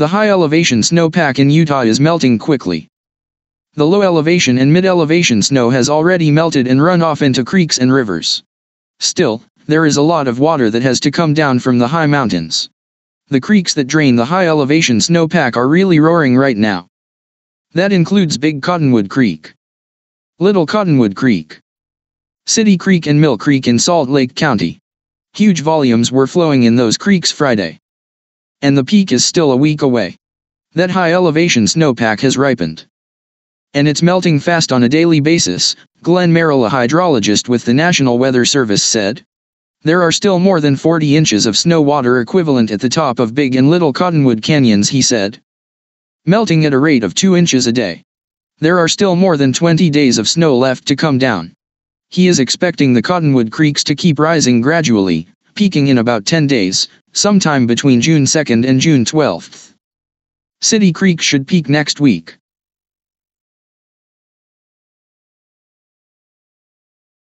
The high elevation snowpack in Utah is melting quickly. The low elevation and mid elevation snow has already melted and run off into creeks and rivers. Still, there is a lot of water that has to come down from the high mountains. The creeks that drain the high elevation snowpack are really roaring right now. That includes Big Cottonwood Creek, Little Cottonwood Creek, City Creek and Mill Creek in Salt Lake County. Huge volumes were flowing in those creeks Friday. And the peak is still a week away. That high elevation snowpack has ripened. And it's melting fast on a daily basis, Glen Merrill, a hydrologist with the National Weather Service said. There are still more than 40 inches of snow water equivalent at the top of Big and Little Cottonwood Canyons, he said. Melting at a rate of 2 inches a day. There are still more than 20 days of snow left to come down. He is expecting the Cottonwood creeks to keep rising gradually, peaking in about 10 days, sometime between June 2nd and June 12th. City Creek should peak next week.